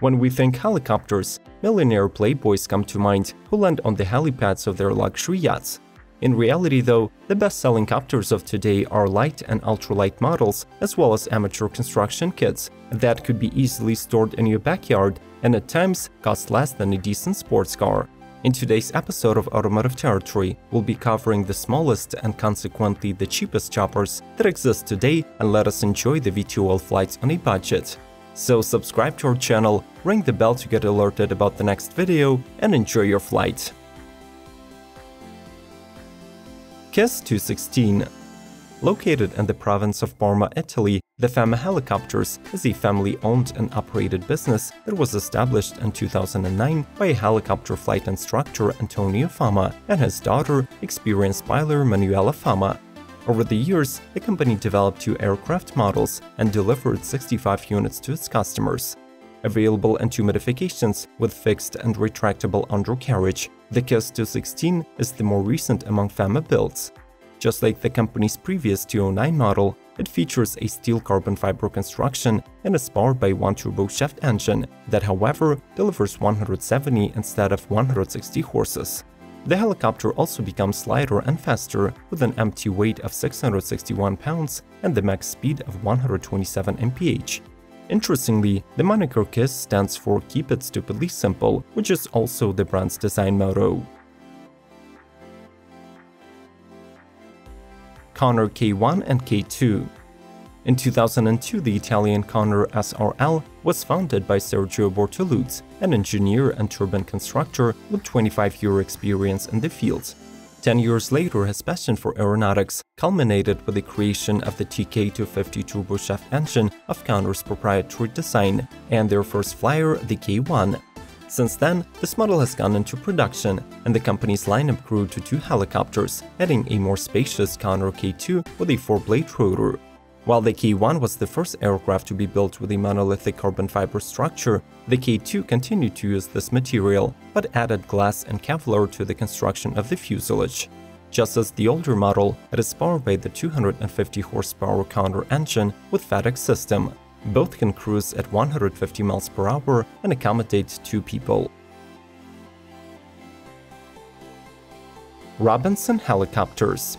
When we think helicopters, millionaire playboys come to mind who land on the helipads of their luxury yachts. In reality, though, the best-selling copters of today are light and ultralight models, as well as amateur construction kits that could be easily stored in your backyard and at times cost less than a decent sports car. In today's episode of Automotive Territory, we'll be covering the smallest and consequently the cheapest choppers that exist today and let us enjoy the VTOL flights on a budget. So subscribe to our channel, ring the bell to get alerted about the next video, and enjoy your flight. KISS 216 Located in the province of Parma, Italy, the Fama Helicopters is a family-owned and operated business that was established in 2009 by a helicopter flight instructor Antonio Fama and his daughter, experienced pilot Manuela Fama. Over the years, the company developed two aircraft models and delivered 65 units to its customers. Available in two modifications with fixed and retractable undercarriage, the KISS 216 is the more recent among FAMA builds. Just like the company's previous 209 model, it features a steel carbon fiber construction and is powered by one turboshaft engine that, however, delivers 170 instead of 160 horses. The helicopter also becomes lighter and faster with an empty weight of 661 pounds and the max speed of 127 mph. Interestingly, the moniker KISS stands for Keep It Stupidly Simple, which is also the brand's design motto. Konner K1 and K2 in 2002, the Italian Konner SRL was founded by Sergio Bortoluzzi, an engineer and turbine constructor with 25-year experience in the field. Ten years later, his passion for aeronautics culminated with the creation of the TK250 turboshaft engine of Konner's proprietary design and their first flyer, the K1. Since then, this model has gone into production, and the company's lineup grew to two helicopters, adding a more spacious Konner K2 with a four-blade rotor. While the K1 was the first aircraft to be built with a monolithic carbon fiber structure, the K2 continued to use this material, but added glass and Kevlar to the construction of the fuselage. Just as the older model, it is powered by the 250 horsepower Konner engine with FADEC system. Both can cruise at 150 miles per hour and accommodate two people. Robinson Helicopters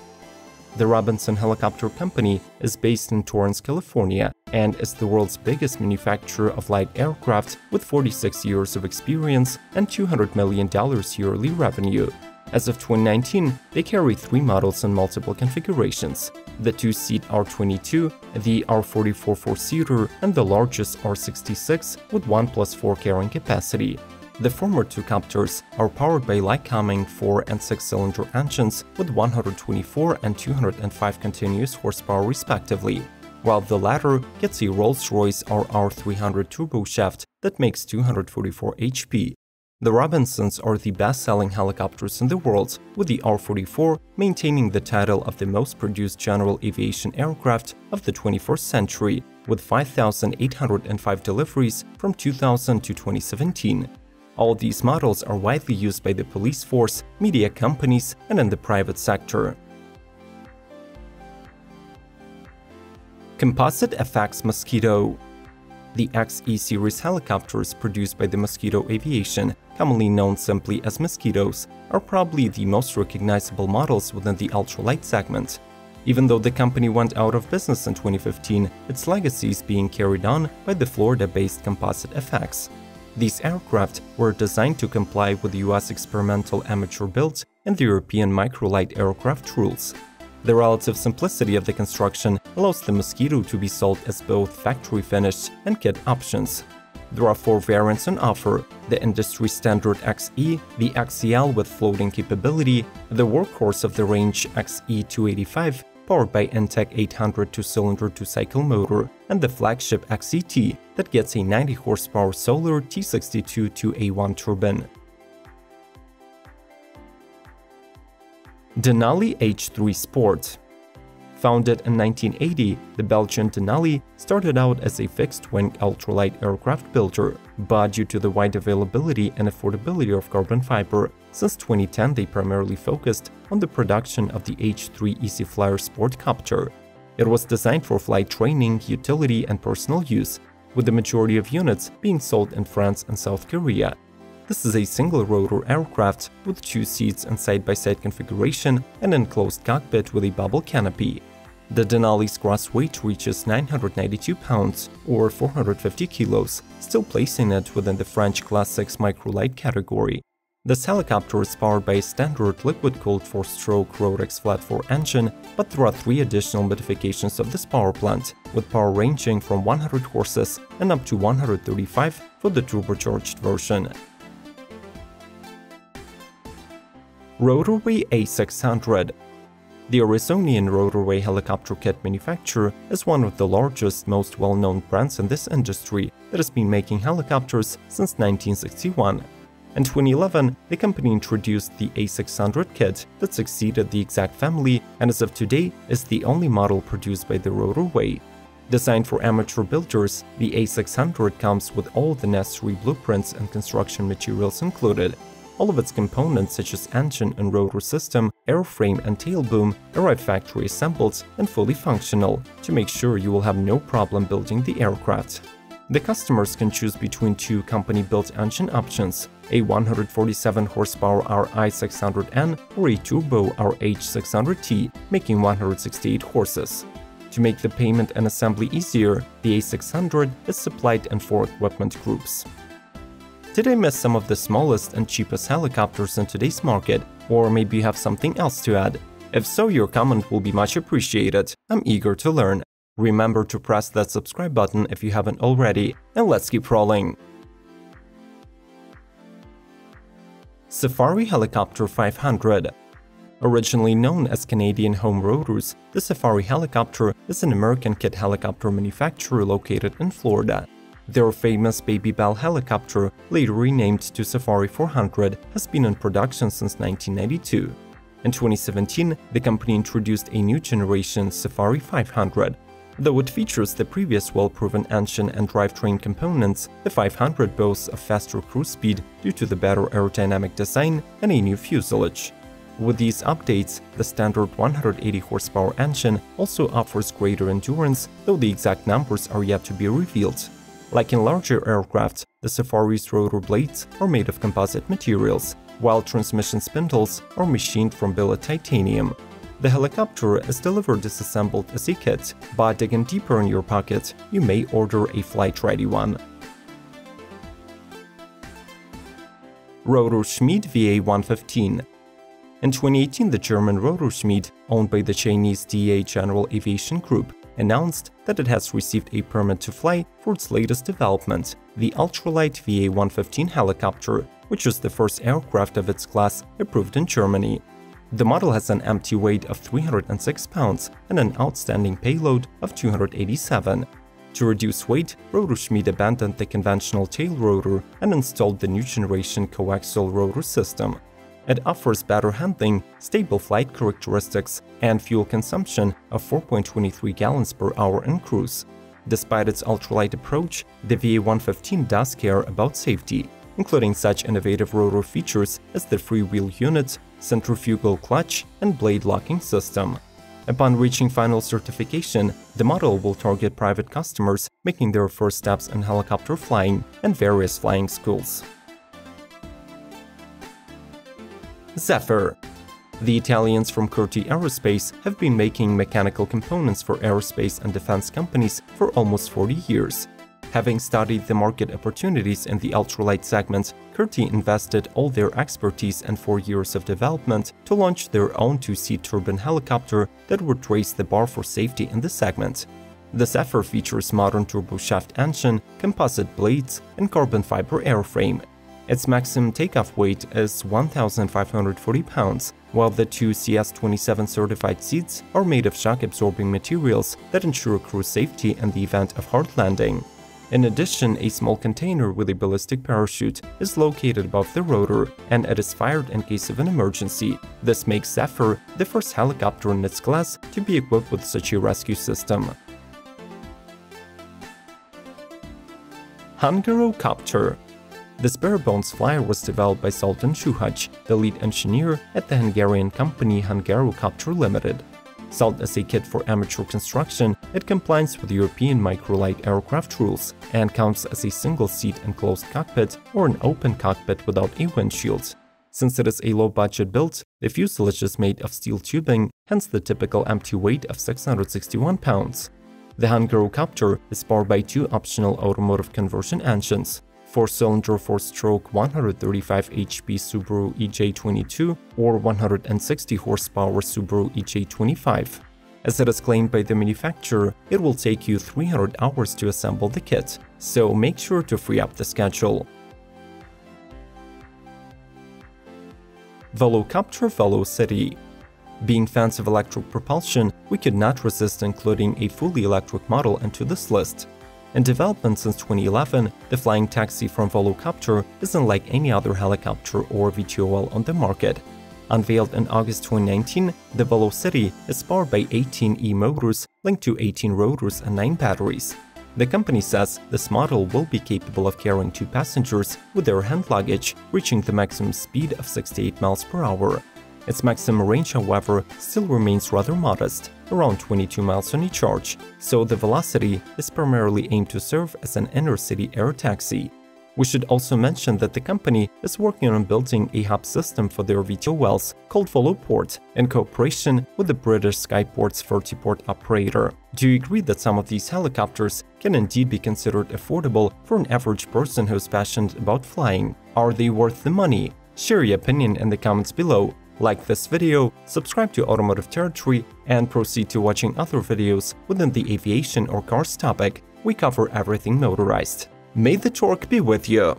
the Robinson Helicopter Company is based in Torrance, California, and is the world's biggest manufacturer of light aircraft with 46 years of experience and $200 million yearly revenue. As of 2019, they carry three models in multiple configurations, the two-seat R22, the R44 four-seater, and the largest R66 with 1 plus 4 carrying capacity. The former two copters are powered by Lycoming 4 and 6-cylinder engines with 124 and 205 continuous horsepower respectively, while the latter gets a Rolls-Royce RR300 turboshaft that makes 244 HP. The Robinsons are the best-selling helicopters in the world, with the R-44 maintaining the title of the most produced general aviation aircraft of the 21st century, with 5,805 deliveries from 2000 to 2017. All these models are widely used by the police force, media companies, and in the private sector. Composite FX Mosquito The XE series helicopters produced by the Mosquito Aviation, commonly known simply as Mosquitoes, are probably the most recognizable models within the ultralight segment. Even though the company went out of business in 2015, its legacy is being carried on by the Florida-based Composite FX. These aircraft were designed to comply with US experimental amateur builds and the European microlight aircraft rules. The relative simplicity of the construction allows the Mosquito to be sold as both factory finished and kit options. There are four variants on offer, the industry standard XE, the XCL with floating capability, the workhorse of the range XE285, powered by Intec 800 two-cylinder two-cycle motor, and the flagship XET that gets a 90 horsepower Solar T62 2A1 turbine. Dynali H3 Sport Founded in 1980, the Belgian Dynali started out as a fixed-wing ultralight aircraft builder, but due to the wide availability and affordability of carbon fiber, since 2010 they primarily focused on the production of the H3 Easy Flyer Sport Copter. It was designed for flight training, utility, and personal use. with the majority of units being sold in France and South Korea. This is a single-rotor aircraft with two seats and side-by-side -side configuration and an enclosed cockpit with a bubble canopy. The Dynali's gross weight reaches 992 pounds, or 450 kilos, still placing it within the French Class 6 microlight category. This helicopter is powered by a standard liquid-cooled 4-stroke Rotax flat 4 engine, but there are three additional modifications of this power plant, with power ranging from 100 horses and up to 135 for the turbocharged version. Rotorway A600 The Arizonian Rotorway helicopter kit manufacturer is one of the largest, most well-known brands in this industry that has been making helicopters since 1961. In 2011, the company introduced the A600 kit that succeeded the Exec family and as of today is the only model produced by the Rotorway. Designed for amateur builders, the A600 comes with all the necessary blueprints and construction materials included. All of its components such as engine and rotor system, airframe and tail boom arrive factory assembled and fully functional to make sure you will have no problem building the aircraft. The customers can choose between two company-built engine options, a 147 horsepower RI600N or a turbo RH600T, making 168 horses. To make the payment and assembly easier, the A600 is supplied in four equipment groups. Did I miss some of the smallest and cheapest helicopters in today's market, or maybe you have something else to add? If so, your comment will be much appreciated. I'm eager to learn. Remember to press that subscribe button if you haven't already, and let's keep rolling. Safari Helicopter 500 Originally known as Canadian Home Rotors, the Safari helicopter is an American kit helicopter manufacturer located in Florida. Their famous Baby Bell helicopter, later renamed to Safari 400, has been in production since 1992. In 2017, the company introduced a new generation Safari 500, Though it features the previous well-proven engine and drivetrain components, the 500 boasts a faster cruise speed due to the better aerodynamic design and a new fuselage. With these updates, the standard 180 horsepower engine also offers greater endurance, though the exact numbers are yet to be revealed. Like in larger aircraft, the Safari's rotor blades are made of composite materials, while transmission spindles are machined from billet titanium, the helicopter is delivered disassembled as a kit, but digging deeper in your pocket, you may order a flight-ready one. Rotor Schmied VA-115 In 2018, the German Rotor Schmied, owned by the Chinese DA General Aviation Group, announced that it has received a permit to fly for its latest development, the ultralight VA-115 helicopter, which is the first aircraft of its class approved in Germany. The model has an empty weight of 306 pounds and an outstanding payload of 287. To reduce weight, Rotorschmied abandoned the conventional tail rotor and installed the new generation coaxial rotor system. It offers better handling, stable flight characteristics, and fuel consumption of 4.23 gallons per hour in cruise. Despite its ultralight approach, the VA-115 does care about safety, including such innovative rotor features as the freewheel unit, centrifugal clutch, and blade locking system. Upon reaching final certification, the model will target private customers making their first steps in helicopter flying and various flying schools. Zefhir The Italians from Curti Aerospace have been making mechanical components for aerospace and defense companies for almost 40 years, Having studied the market opportunities in the ultralight segment, Curti invested all their expertise and four years of development to launch their own two-seat turbine helicopter that would raise the bar for safety in the segment. The Zefhir features modern turboshaft engine, composite blades, and carbon fiber airframe. Its maximum takeoff weight is 1,540 pounds, while the two CS27 certified seats are made of shock-absorbing materials that ensure crew safety in the event of hard landing. In addition, a small container with a ballistic parachute is located above the rotor and it is fired in case of an emergency. This makes Zefhir the first helicopter in its class to be equipped with such a rescue system. Hungarocopter This bare-bones flyer was developed by Zoltan Szuchacz, the lead engineer at the Hungarian company Hungarocopter Limited. Sold as a kit for amateur construction, it complies with European microlight aircraft rules and counts as a single-seat enclosed cockpit or an open cockpit without a windshield. Since it is a low-budget build, the fuselage is made of steel tubing, hence the typical empty weight of 661 pounds. The Hungarocopter is powered by two optional automotive conversion engines, 4-cylinder 4-stroke 135 HP Subaru EJ22 or 160 horsepower Subaru EJ25. As it is claimed by the manufacturer, it will take you 300 hours to assemble the kit, so make sure to free up the schedule. Volocopter Velocity Being fans of electric propulsion, we could not resist including a fully electric model into this list. In development since 2011, the flying taxi from Volocopter isn't like any other helicopter or VTOL on the market. Unveiled in August 2019, the Velocity is powered by 18 e-motors linked to 18 rotors and 9 batteries. The company says this model will be capable of carrying two passengers with their hand luggage, reaching the maximum speed of 68 miles per hour. Its maximum range, however, still remains rather modest, around 22 miles on a charge, so the Velocity is primarily aimed to serve as an inner-city air taxi. We should also mention that the company is working on building a hub system for their VTOLs called Voloport in cooperation with the British Skyports vertiport operator. Do you agree that some of these helicopters can indeed be considered affordable for an average person who's passionate about flying? Are they worth the money? Share your opinion in the comments below like this video, subscribe to Automotive Territory, and proceed to watching other videos within the aviation or cars topic. We cover everything motorized. May the torque be with you!